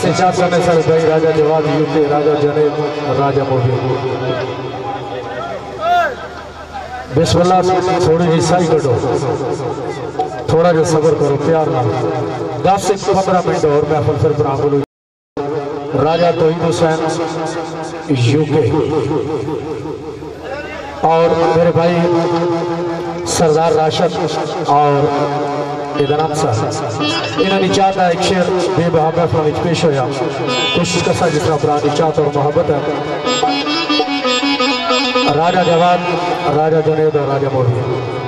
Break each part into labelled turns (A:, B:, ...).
A: جس نے چاہتا میں سر بھائی راجہ جواد یوتے راجہ جنیب راجہ موبی بسم اللہ تھوڑی جی سائی کٹو تھوڑا جو صبر کرو پیار نہ دس سے پندرہ منٹ اور میں پھر پھر بولوں راجہ توحید حسین یو کے اور میرے بھائی سردار راشد اور ادنام صاحب انہوں نے چاہتا ایک بے پیش ہویا کوشش کرسا جس طرح برانی چاہت اور محبت ہے راجہ جواد راجہ جنید اور راجہ مولی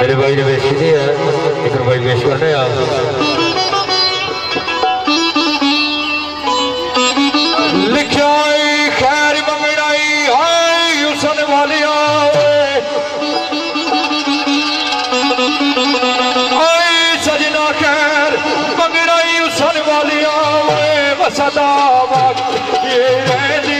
A: میرے بھائی نے بیشی دی ہے اکر بھائی بیش کرنے آپ
B: لکھائی خیر بگڑائی ہائی والی آوے آئی سجنا خیر مگڑائی یوسن والی آوے یہ رہنی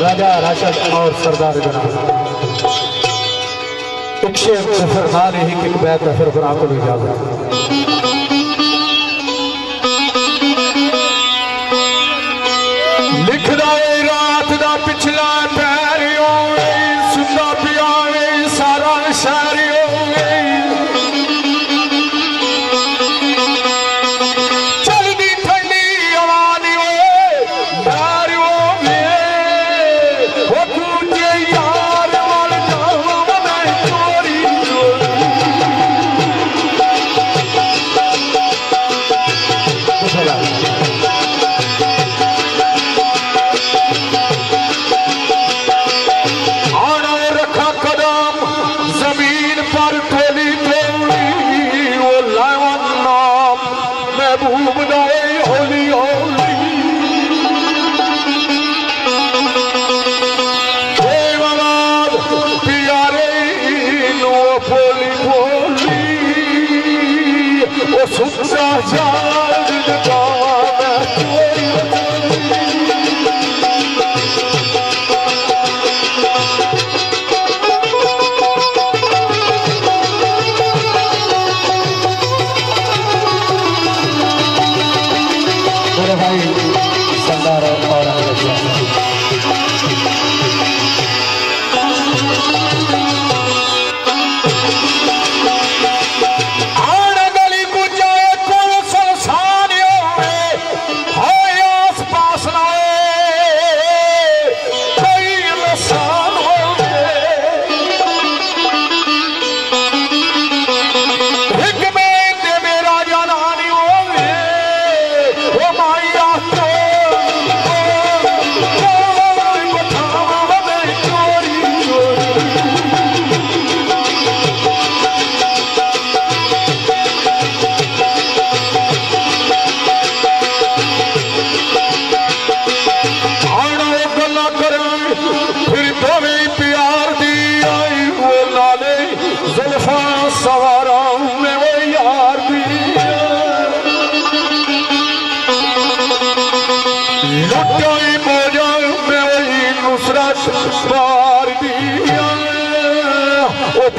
B: راجہ راشد اور
A: سردار جناب۔ ایک شیر سے فرمان ہی کہ بیت ہے پھر فرمان کو اجازت
B: لکھ دائے رات دا پچھلا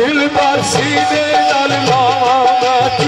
B: دل بر سینه نرمانت